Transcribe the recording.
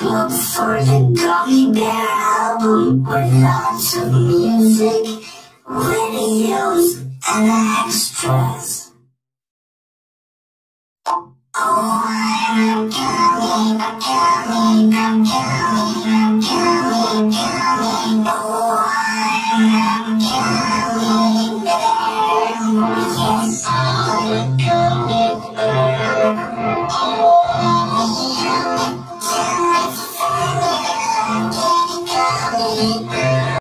Look for the Gummy Bear album with lots of music, videos, and extras. Oh, I'm coming, I'm coming, I'm coming, I'm coming, coming, oh, I'm coming there. Yes, I'm coming, oh. Amém.